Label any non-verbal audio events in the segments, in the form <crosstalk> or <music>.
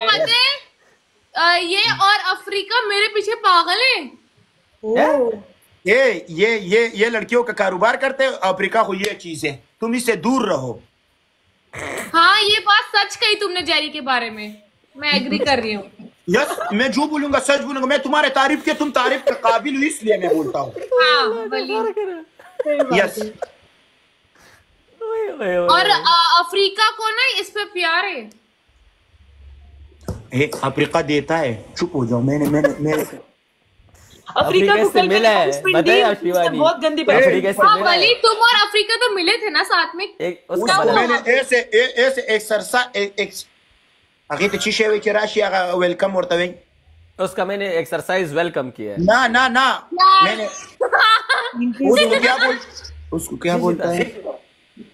पता ये और अफ्रीका मेरे पीछे पागल है। ये ये ये ये लड़कियों का कारोबार करते हैं अफ्रीका को ये चीज़। है तुम इससे दूर रहो। हाँ ये बात सच कही तुमने जेरी के बारे में। मैं एग्री कर रही हूँ। यस मैं जो बोलूँगा सच बोलूँगा। मैं तुम्हारे तारीफ़ के तुम तारीफ़ के काबिल हो इसलिए मैं बोलता हूँ। हाँ यस। और अफ्रीका को ना इस पे प्यार है। ए, अफ्रीका देता है चुप हो जाओ मैंने मैंने मेरे अफ्रीका को से कल मिला मैंने है punishment बताइए दी, आप शिवानी उसने बहुत गंदी अफ्रीका से हाँ मिला वली है तुम और अफ्रीका तो मिले थे ना साथ में एक उस- उसका हुआ? बना मैंने ऐसे ए- ऐसे एक्सरसाइज एक्स अगे तो चीशे वे राशि वेलकम और तवे उसका मैंने एक्सरसाइज वेलकम किया है ना ना ना यार। मैंने <laughs> उसको क्या बोल उसको क्या बोलता है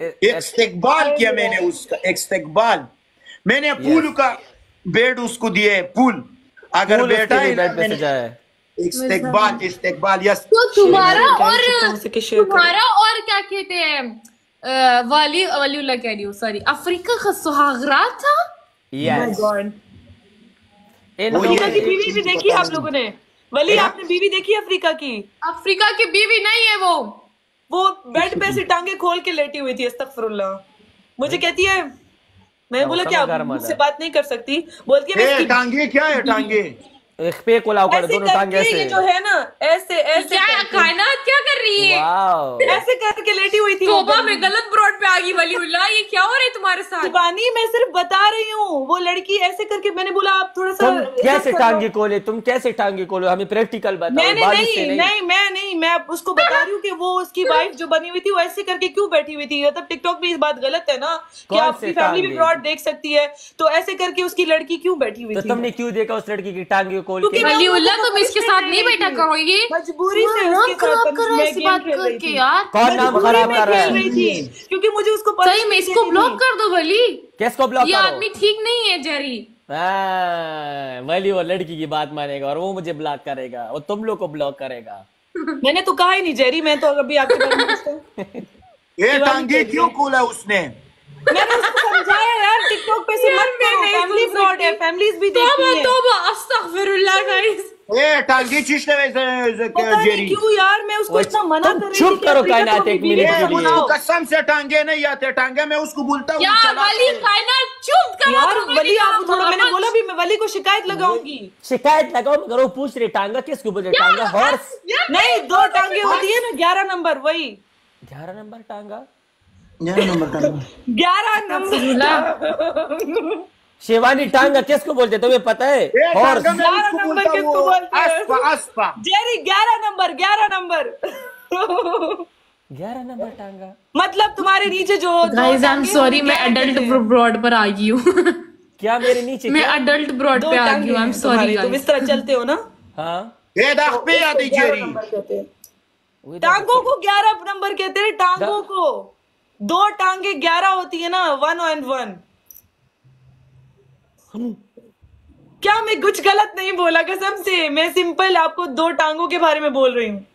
इस्तेकबाल किया मैंने उसका इस्तेकबाल। मैंने पूल का बेड उसको दिए पूल। अगर बेटा है बेड पे सजाया है। इस्तेकबाल इस्तेकबाल यस। तो तुम्हारा और? तुम्हारा और क्या कहते हैं? वाली वलीउल्लाह कह रही हूँ सॉरी अफ्रीका का सुहागरात था? यस अफ्रीका की बीवी भी देखी आप लोगों ने। वली आपने बीवी देखी अफ्रीका की? अफ्रीका की बीवी नहीं है वो। वो बेड पे से टांगे खोल के लेटी हुई थी अस्तगफुरुल्लाह। मुझे कहती है मैं बोला क्या मुझसे बात नहीं कर सकती। बोलती है टांगे क्या है टांगे? एक पे को लाओ कर दोनों टांगे ऐसे। जो है ना ऐसे ऐसे क्या कायनात क्या कर रही है? ऐसे करके लेटी हुई थी तोबा। में गलत ब्रॉड पे आ ये क्या हो रहा है तुम्हारे साथ? शिवानी मैं सिर्फ़ बता रही हूँ वो लड़की ऐसे करके मैंने बोला आप थोड़ा सा तुम कैसे टांगे खोले तुम कैसे टांगे खोले हमें प्रैक्टिकल बताओ मैंने बारिश नहीं नहीं। मैं नहीं मैं उसको बता रही हूँ कि वो उसकी <laughs> वाइफ जो बनी हुई थी वो ऐसे करके क्यों बैठी हुई थी? मतलब टिकटॉक पे इस बात गलत है ना कि आपकी फैमिली भी? ब्रॉड देख सकती है। तो ऐसे करके उसकी लड़की क्यों बैठी हुई तो थी? तुमने क्यों देखा उस लड़की की टांगे खोल मैं तुम इसके साथ नहीं बैठा। करोगी? मजबूरी से है मैं बात करके यार। कौन नाम खराब कर रहा है? थी क्योंकि मुझे उसको सही में इसको ब्लॉक कर दो वली किसको ब्लॉक ये आदमी ठीक नहीं है जेरी। हाँ, वली वो लड़की की बात मानेगा और वो मुझे ब्लॉक करेगा और तुम लोग को ब्लॉक करेगा। <laughs> मैंने तो कहा ही नहीं जेरी मैं तो अभी आपके बारे में <laughs> ये टांगे क्यों खोला उसने? मैंने उसको समझाया यार टिकटॉक पे से मत करो फैमिली फ्रॉड है फैमिलीज़ भी देखती है। तोबा अस्तगफिरुल्लाह गाइस ए टांगे चीशने वैसे पता नहीं क्यों यार मैं उसको इतना मना कर रही चुप करो कायनात एक मिनट के लिए। कसम से टांगे नहीं आते टांगे मैं उसको बोलता हूँ यार वली कायनात चुप करो यार वली आप थोड़ा मैंने बोला भी मैं वली को शिकायत लगाऊँगी। शिकायत लगाओ मगर वो पूछ रहे टांगा किसको बोल रहे टांगा हॉर्स नहीं दो टांगे होती है ना ग्यारह नंबर वही। ग्यारह नंबर टांगा? ग्यारह नंबर टांगा। ग्यारह नंबर। शिवानी टांगा किसको बोलते? तुम्हें पता है? ए, हॉर्स टांगा मैं ग्यारह नंबर किसको बोलते हैं? अस्पा अस्पा जेरी ग्यारह नंबर ग्यारह नंबर। ग्यारह नंबर टांगा। मतलब तुम्हारे नीचे जो गाइस आई एम सॉरी मैं क्या अडल्ट ब्रॉड पर आ गई हूँ। क्या मेरे नीचे मैं? अडल्ट ब्रॉड पे आ गई हूँ आई एम सॉरी तुम इस तरह चलते हो ना? हाँ। ए दाखबे आदि ग्यारह जेरी? नंबर कहते हैं। वही तो- टांगों को ग्यारह नंबर कहते हैं टांगों को। दो टांगे ग्यारह होती है ना वन एंड वन क्या मैं कुछ गलत नहीं बोला कसम से? मैं सिंपल आपको दो टांगों के बारे में बोल रही हूँ।